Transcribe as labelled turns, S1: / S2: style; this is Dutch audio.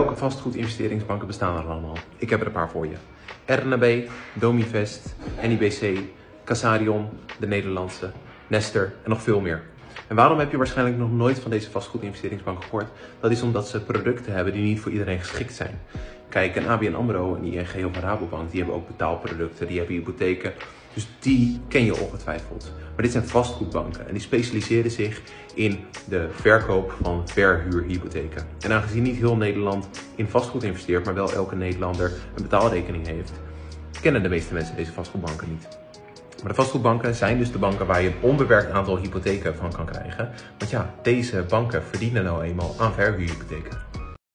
S1: Welke vastgoedinvesteringsbanken bestaan er allemaal? Ik heb er een paar voor je. RNB, Domivest, NIBC, Casarion, de Nederlandse, Nester en nog veel meer. En waarom heb je waarschijnlijk nog nooit van deze vastgoedinvesteringsbanken gehoord? Dat is omdat ze producten hebben die niet voor iedereen geschikt zijn. Kijk, een ABN AMRO, een ING of een Rabobank, die hebben ook betaalproducten, die hebben hypotheken. Dus die ken je ongetwijfeld. Maar dit zijn vastgoedbanken en die specialiseren zich in de verkoop van verhuurhypotheken. En aangezien niet heel Nederland in vastgoed investeert, maar wel elke Nederlander een betaalrekening heeft, kennen de meeste mensen deze vastgoedbanken niet. Maar de vastgoedbanken zijn dus de banken waar je een onbeperkt aantal hypotheken van kan krijgen. Want ja, deze banken verdienen nou eenmaal aan verhuurhypotheken.